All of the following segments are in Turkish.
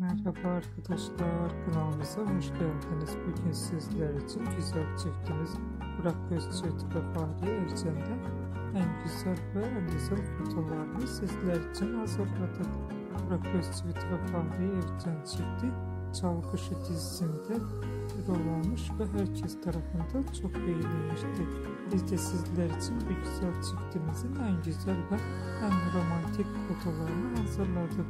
Merhaba arkadaşlar, kanalımıza hoş geldiniz. Bugün sizler için güzel çiftimiz Burak Özçivit ve Fahri Ercen'den en güzel ve en güzel fotolarını sizler için hazırladık. Burak Özçivit ve Fahri Ercen çifti Çalkışı dizisinde rol ve herkes tarafından çok beğenilmişti. Biz de sizler için bu güzel çiftimizin en güzel ve en romantik fotolarını hazırladık.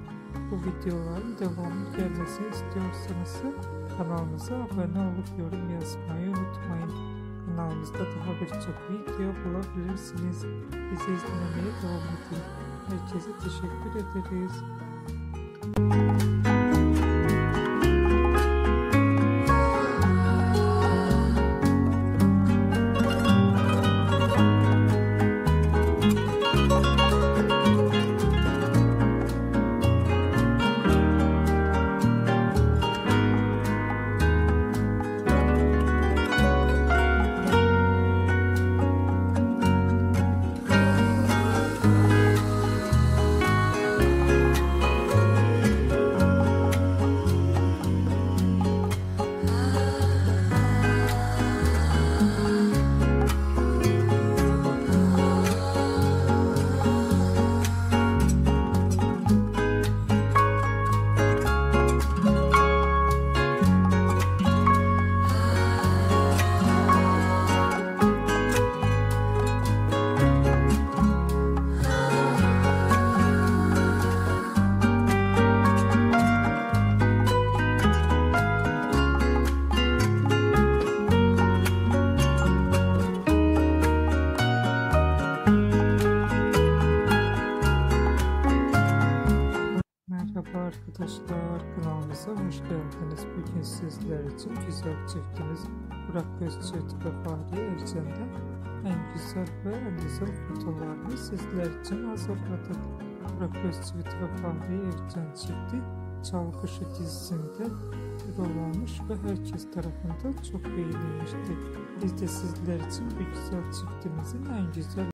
Bu videoların devamı gelmesini istiyorsanız kanalımıza abone olup yorum yazmayı unutmayın. Kanalımızda daha birçok video bulabilirsiniz. Bizi izlemeye devam edin. Herkese teşekkür ederiz. Merhaba arkadaşlar, kanalımıza hoş geldiniz. Bugün sizler için güzel çiftimiz Burak Özçivit ve Fahri Ercen'den en güzel ve en güzel fotolarını sizler için hazırladık. Burak Özçivit ve Fahri Ercen çifti Çalkışı dizisinde rol almış ve herkes tarafından çok beğenilmişti. Biz de sizler için bu güzel çiftimizin en güzel